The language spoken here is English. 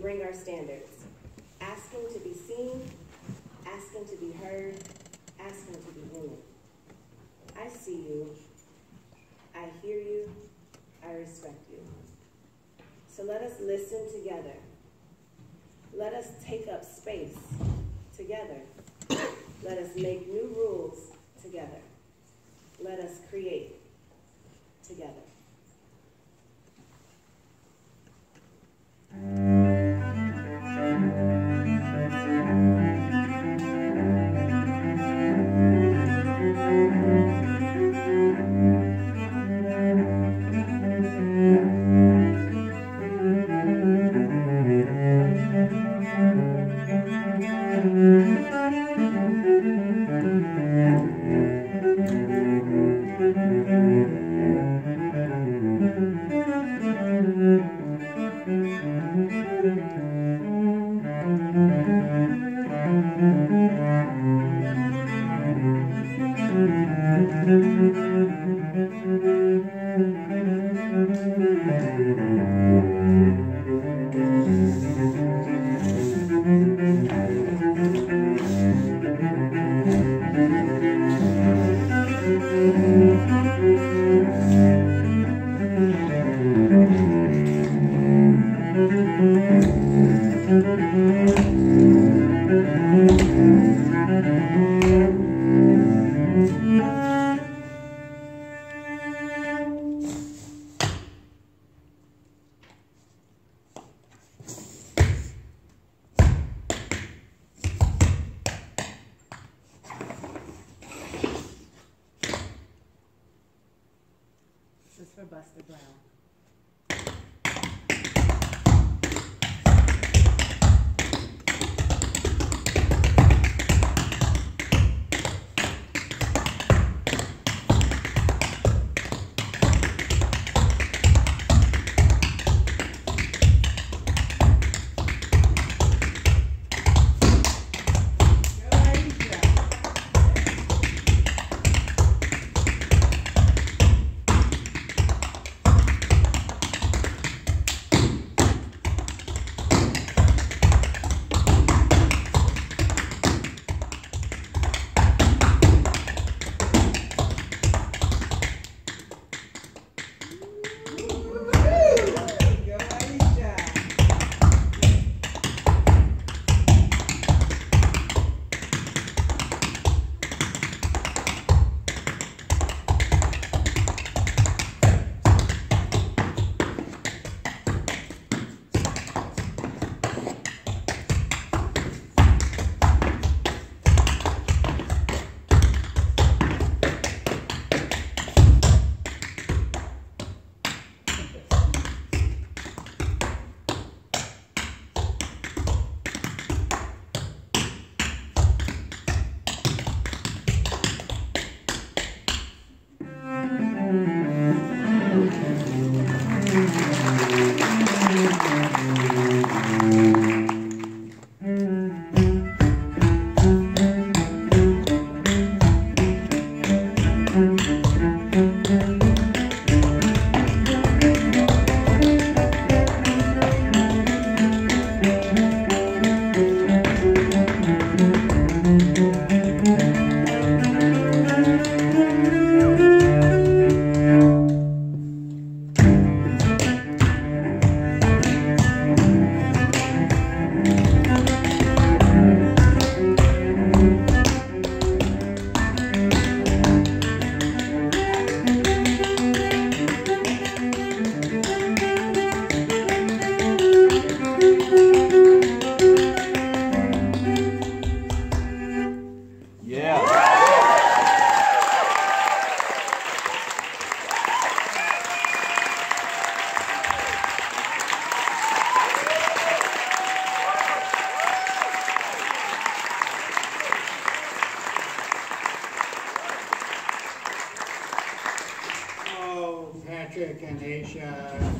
bring our standards, asking to be seen, asking to be heard, asking to be human. I see you, I hear you, I respect you. So let us listen together. Let us take up space together. Let us make new rules together. Let us create is for Buster Brown. Pacific and Asia.